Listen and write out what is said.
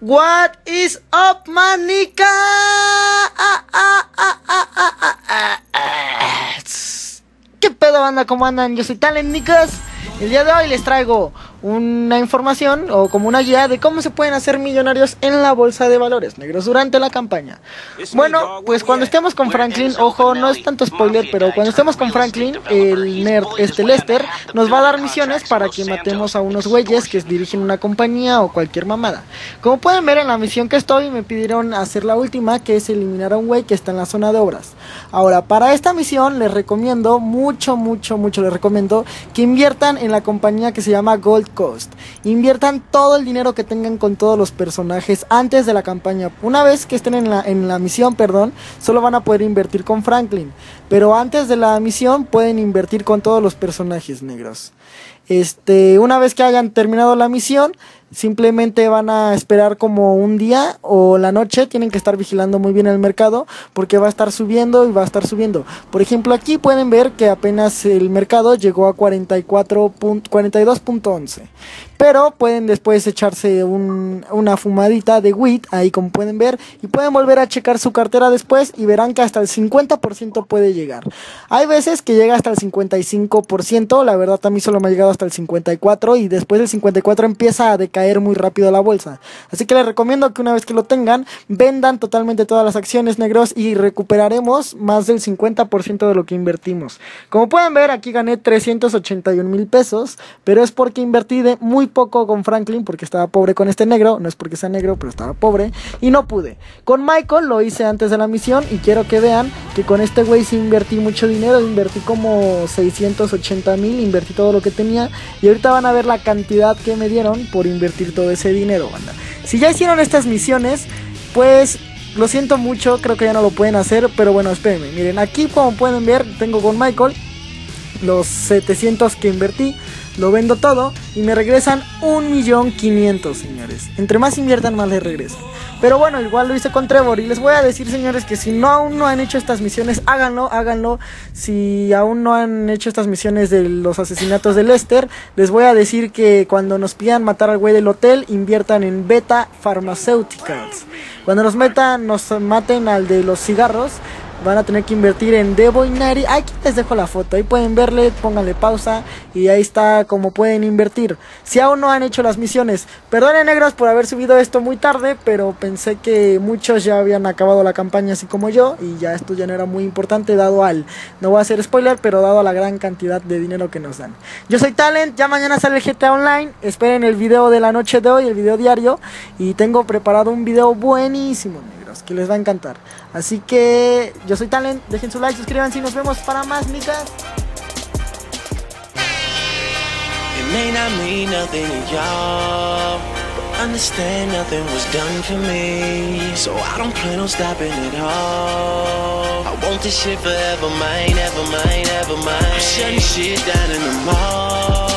What is up, manica? Ah, ah, ah, ¿Qué pedo, banda? ¿Cómo andan? Yo soy Talent Nicas. El día de hoy les traigo una información o como una guía de cómo se pueden hacer millonarios en la bolsa de valores negros durante la campaña. Bueno, pues cuando estemos con Franklin, ojo, no es tanto spoiler, pero cuando estemos con Franklin, el nerd, este Lester, nos va a dar misiones para que matemos a unos güeyes que dirigen una compañía o cualquier mamada. Como pueden ver en la misión que estoy, me pidieron hacer la última, que es eliminar a un güey que está en la zona de obras. Ahora, para esta misión les recomiendo mucho, mucho, mucho, les recomiendo que inviertan en la compañía que se llama Gold Coast. Inviertan todo el dinero que tengan con todos los personajes antes de la campaña. Una vez que estén en la, en la misión, perdón, solo van a poder invertir con Franklin. Pero antes de la misión pueden invertir con todos los personajes negros. Este, una vez que hayan terminado la misión, simplemente van a esperar como un día o la noche, tienen que estar vigilando muy bien el mercado porque va a estar subiendo y va a estar subiendo. Por ejemplo, aquí pueden ver que apenas el mercado llegó a 44 42.11. Pero pueden después echarse una fumadita de WIT, ahí como pueden ver, y pueden volver a checar su cartera después y verán que hasta el 50% puede llegar. Hay veces que llega hasta el 55%, la verdad a mí solo me ha llegado hasta el 54% y después del 54% empieza a decaer muy rápido la bolsa. Así que les recomiendo que una vez que lo tengan, vendan totalmente todas las acciones negros y recuperaremos más del 50% de lo que invertimos. Como pueden ver, aquí gané 381 mil pesos, pero es porque invertí de muy poco con Franklin porque estaba pobre con este negro, no es porque sea negro, pero estaba pobre y no pude. Con Michael lo hice antes de la misión y quiero que vean que con este güey sí invertí mucho dinero, invertí como 680 mil, invertí todo lo que tenía y ahorita van a ver la cantidad que me dieron por invertir todo ese dinero, banda. Si ya hicieron estas misiones, pues lo siento mucho, creo que ya no lo pueden hacer, pero bueno, espérenme. Miren, aquí como pueden ver, tengo con Michael los 700 que invertí lo vendo todo y me regresan un millón quinientos, señores. Entre más inviertan, más les regresan. Pero bueno, igual lo hice con Trevor y les voy a decir, señores, que si no aún no han hecho estas misiones, háganlo, háganlo. Si aún no han hecho estas misiones de los asesinatos de Lester, les voy a decir que cuando nos pidan matar al güey del hotel, inviertan en Beta Pharmaceuticals. Cuando nos metan, nos maten al de los cigarros, van a tener que invertir en Devo Nari. Aquí les dejo la foto, ahí pueden verle, pónganle pausa y ahí está como pueden invertir. Si aún no han hecho las misiones, perdonen negros por haber subido esto muy tarde, pero pensé que muchos ya habían acabado la campaña así como yo y ya esto ya no era muy importante dado al, no voy a hacer spoiler, pero dado a la gran cantidad de dinero que nos dan. Yo soy Talent, ya mañana sale el GTA Online, esperen el video de la noche de hoy, el video diario y tengo preparado un video buenísimo que les va a encantar. Así que yo soy Talent, dejen su like, suscríbanse y nos vemos para más, micas. It may not mean nothing to y'all, understand nothing was done for me. So I don't plan on stopping at all. I want this shit forever, mine, ever mine, ever mine. I'm shutting shit down in the mall.